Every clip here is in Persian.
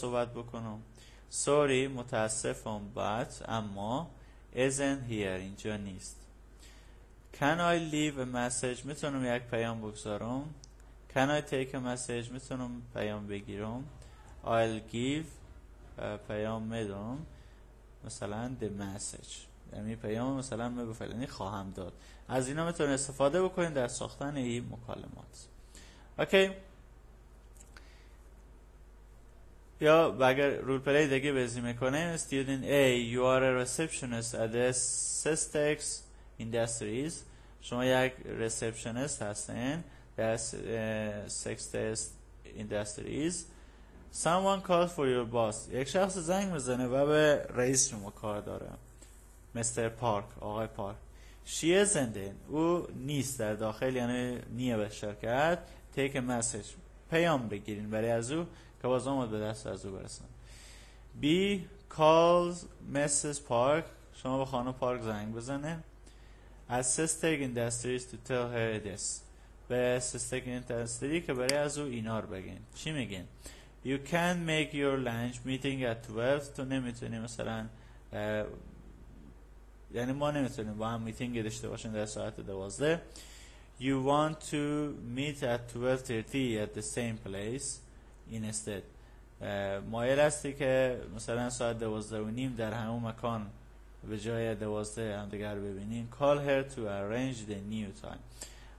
صحبت بکنم. Sorry متاسفم but اما isn't here اینجا نیست. Can I leave a message می‌تونم یک پیام بگذارم. Can I take a message می‌تونم پیام بگیرم. I'll give پیام میدم. مثلا the message. یعنی پیام مثلا من فلانی خواهم داد. از اینا می‌تونید استفاده بکنید در ساختن این مکالمات. Okay یا اگر role play دیگه بازی می‌کنه student A you are a receptionist at the Systex Industries. شما یک receptionist هستین در Systex Industries. Someone calls for your boss. یک شخص زنگ می‌زنه و به رئیس شما کار داره. Mr. Park آقای پارک isn't in او نیست در داخل یعنی نیه به شرکت. Take a message. پیام بگیرین. برای از او که باز به دست از او برسن. B calls Mrs. Park. شما به خانم پارک زنگ بزنه. از Industries to tell her this. به Systec Industries که برای از او اینا بگین. چی میگین؟ You can make your lunch meeting at 12 تو نمی‌تونی مثلا یعنی ما نمی‌تونیم با هم میتینگ داشته باشیم در ساعت دوازده. You want to meet at 12.30 at the same place. Instead مایل هستی که مثلا ساعت دوازده و نیم در همون مکان به جای دوازده همدیگر ببینین؟ Call her to arrange the new time.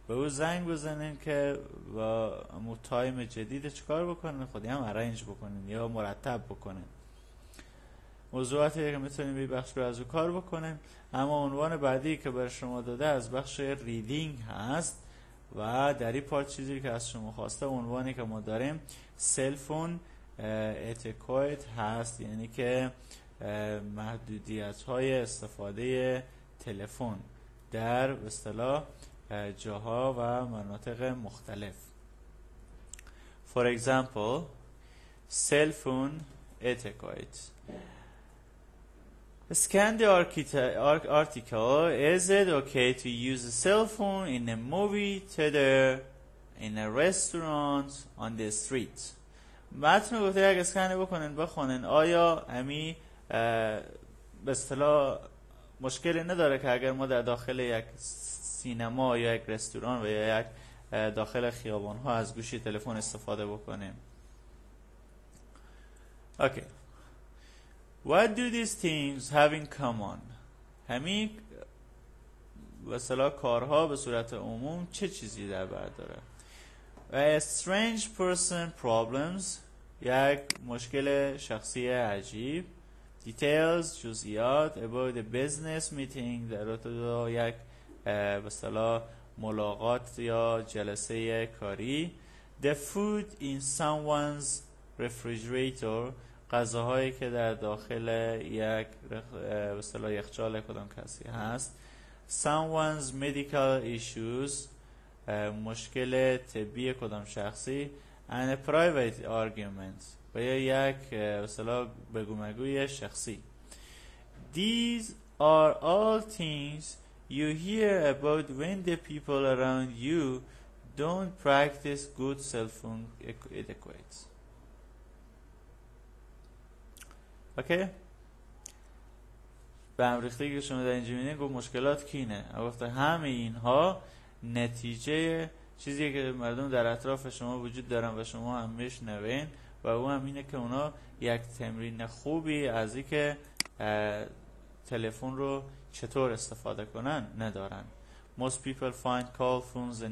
به او زنگ بزنین که با امو time جدید چکار بکنین؟ خودی هم arrange بکنین یا مرتب بکنین. موضوعاتی که می‌تونیم بی بخش رو از او کار بکنیم اما عنوان بعدی که بر شما داده از بخش reading هست. و در این part چیزی که از شما خواسته عنوانی که ما داریم cell phone etiquette هست. یعنی که محدودیت های استفاده تلفن در اصطلاح جاها و مناطق مختلف. For example cell phone etiquette Scan the article. Is it okay to use a cell phone in a movie theater, in a restaurant, on the street? متن گفته اگه اسکن بکنن بخونن آیا امی به اصطلاح مشکلی نداره که اگر ما در داخل یک سینما یا یک رستوران و یا یک داخل خیابان ها از گوشی تلفن استفاده بکنیم اوکی What do these things have in common? همین مثلا کارها به صورت عموم چه چیزی در بر داره A strange person problems یک مشکل شخصی عجیب Details جزئیات about a business meeting در رابطه یک اصطلاح ملاقات یا جلسه کاری The food in someone's refrigerator غذاهایی که در داخل یک به یخچال کدام کسی هست someone's medical issues مشکل طبی کدام شخصی and a private argument و یا یک مثلا بگو مگوی شخصی these are all things you hear about when the people around you don't practice good self etiquette اوکی؟ به هم که شما در اینجا میدین گفت مشکلات کینه. گفته همه اینها نتیجه چیزی که مردم در اطراف شما وجود دارن و شما هم میشنوین و او هم اینه که اونا یک تمرین خوبی از اینکه تلفن رو چطور استفاده کنن ندارن. Most people find call phones a